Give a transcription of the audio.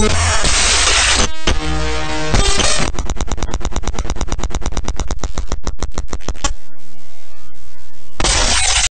Yeah.